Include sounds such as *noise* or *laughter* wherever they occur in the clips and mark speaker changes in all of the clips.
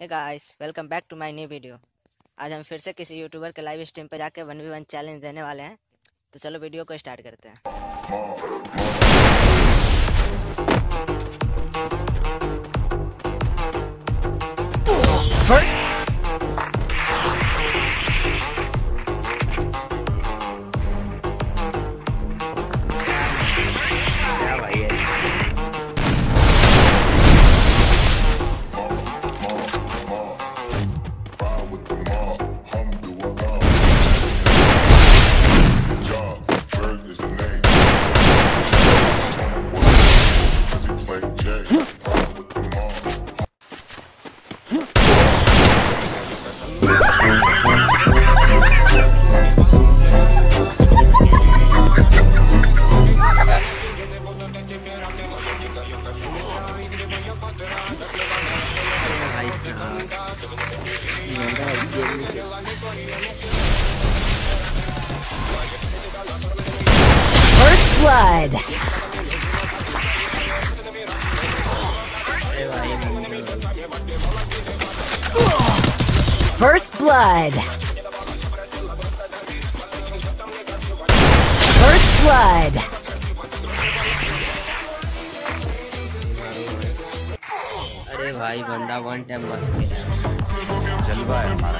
Speaker 1: Guys welcome back to my new video आज हम फिर से किसी यूट्यूबर के लाइव स्ट्रीम पर जाके वन वी वन चैलेंज देने वाले हैं। तो चलो वीडियो को स्टार्ट करते हैं।
Speaker 2: blood.
Speaker 3: अरे भाई
Speaker 2: First blood. First blood.
Speaker 3: अरे भाई बंदा वन टाइम मस्त खेला है जलवा है हमारा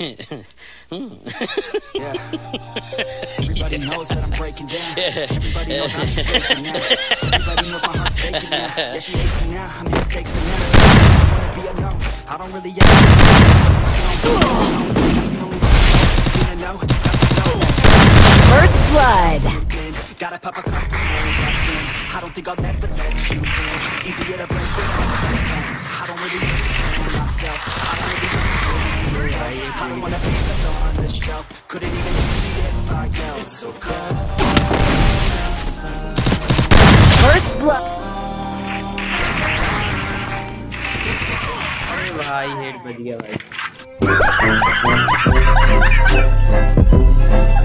Speaker 2: Hmm. *laughs*
Speaker 4: Everybody knows that I'm breaking down. Everybody knows I'm *laughs* taking now. Everybody knows my heart's faking now. Yeah, she hates me now. I made mistakes, but now I wanna be alone. I don't really ever. I see only one. You know,
Speaker 2: First blood.
Speaker 4: gotta pop a couple. I don't think I'll never let you in. Easier to break than best friends. I don't really understand myself. I don't on the shelf. Couldn't even be if I yelled. It's so cold.
Speaker 2: First blood.
Speaker 3: अरे भाई head बज गया भाई *laughs*